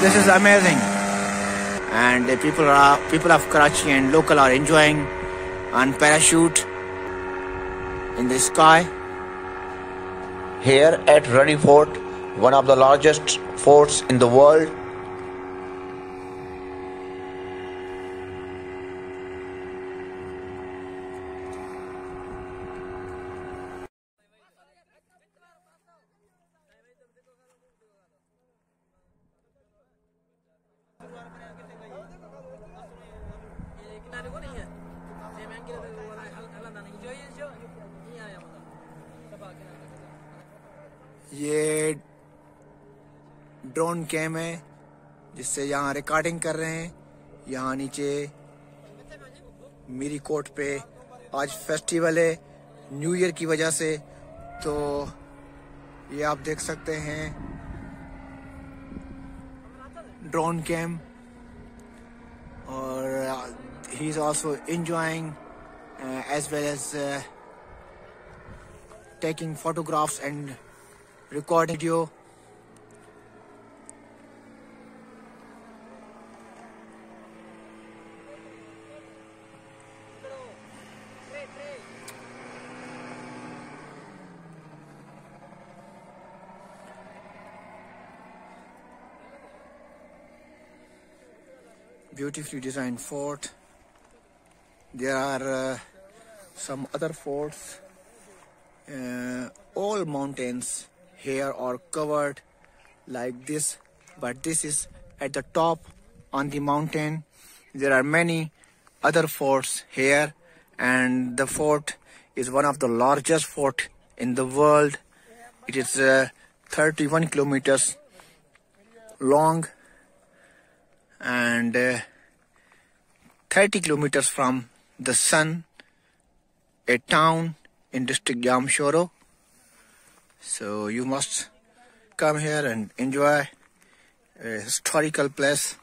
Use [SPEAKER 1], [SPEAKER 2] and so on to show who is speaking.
[SPEAKER 1] Oh, amazing. And the people are people of Karachi and local are enjoying on parachute in the sky.
[SPEAKER 2] Here at Rani Fort, one of the largest forts in the world,
[SPEAKER 1] ये drone cam है, जिससे यहाँ recording कर रहे हैं। यहाँ नीचे मेरी कोट पे आज फेस्टिवल है न्यू ईयर की वजह से। तो ये आप देख सकते हैं drone cam or uh, he's also enjoying uh, as well as uh, taking photographs and recording video. Beautifully designed fort. There are uh, some other forts. Uh, all mountains here are covered like this but this is at the top on the mountain. There are many other forts here and the fort is one of the largest fort in the world. It is uh, 31 kilometers long and uh, 30 kilometers from the Sann a town in district Jamshoro. So you must come here and enjoy a historical place